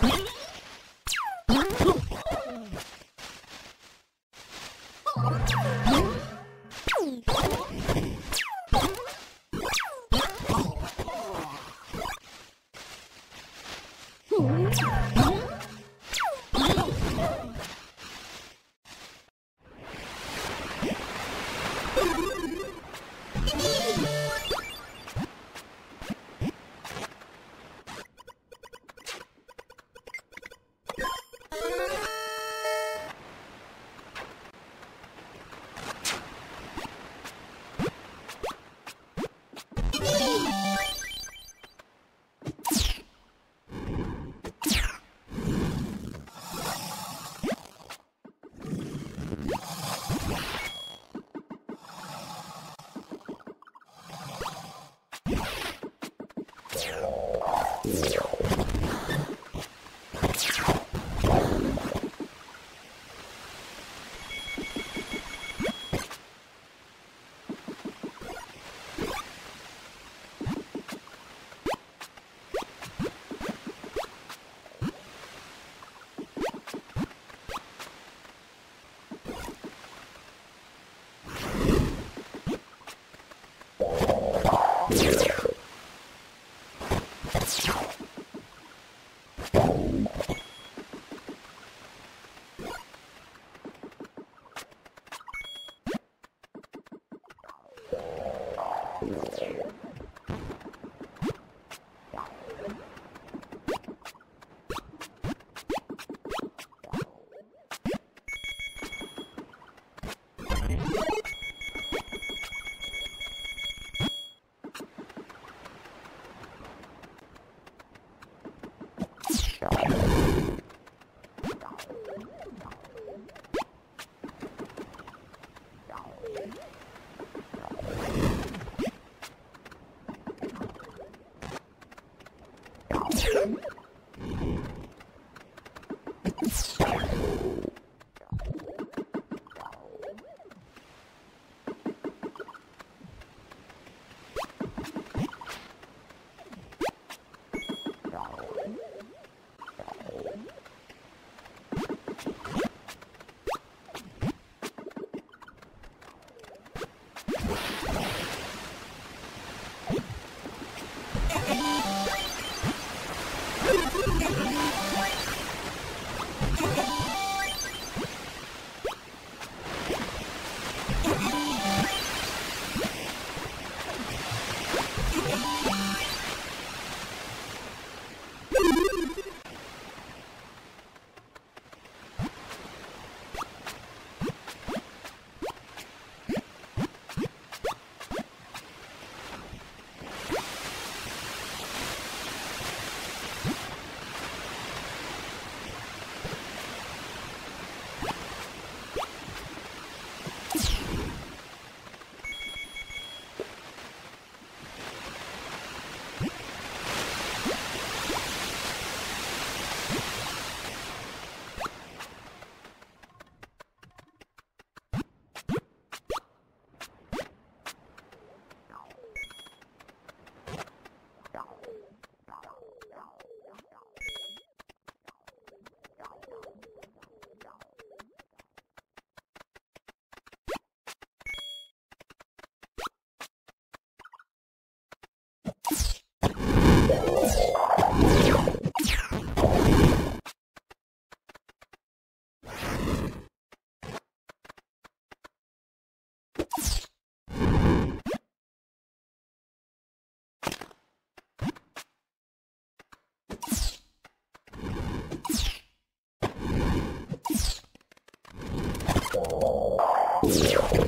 Huh? you Thank you.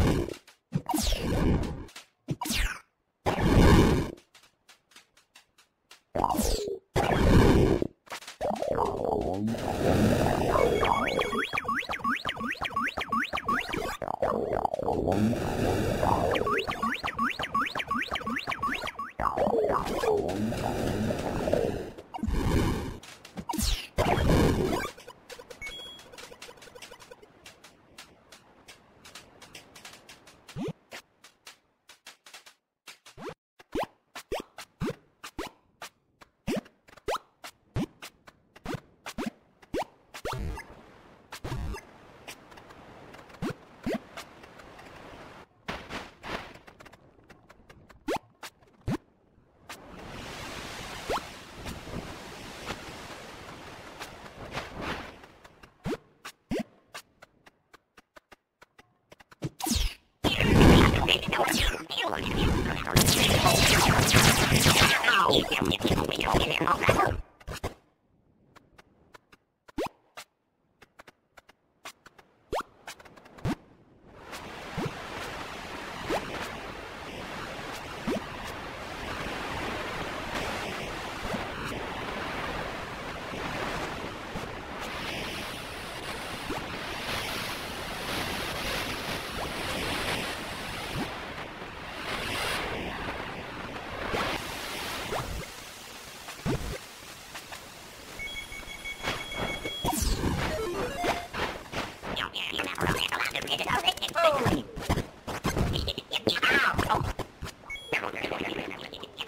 oh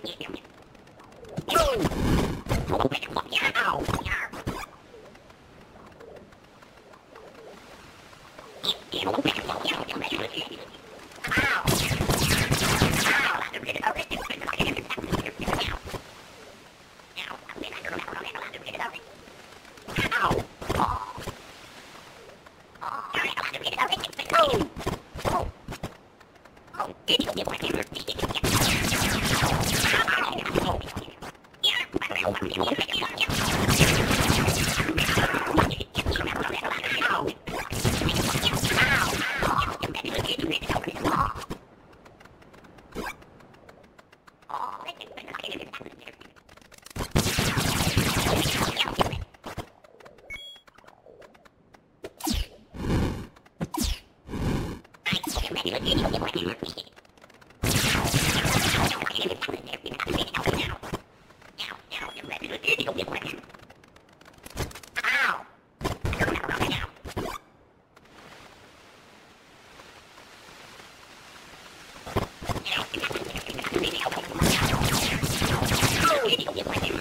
yeah, yeah. I'm gonna go get my